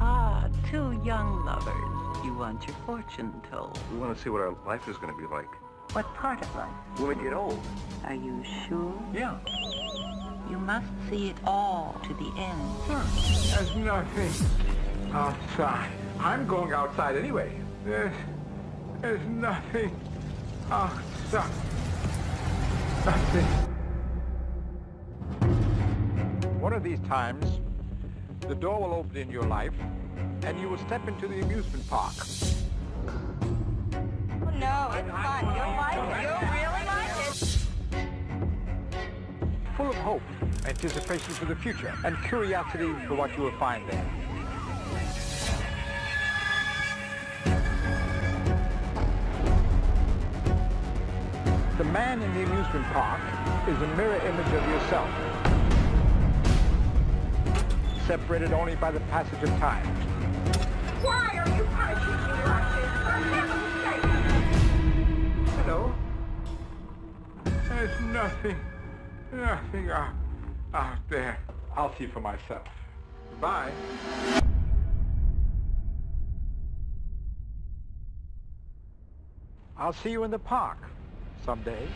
Ah, two young lovers. You want your fortune told. We want to see what our life is going to be like What part of life? when we get old. Are you sure? Yeah. You must see it all to the end. There's nothing outside. I'm going outside anyway. There's, there's nothing outside. Nothing. One of these times, the door will open in your life, and you will step into the amusement park. Oh, no, it's fun. Hope, anticipation for the future, and curiosity for what you will find there. The man in the amusement park is a mirror image of yourself, separated only by the passage of time. Why are you punishing me like this? For heaven's sake! Hello? There's nothing, nothing out, out there. I'll see for myself. Bye. I'll see you in the park someday.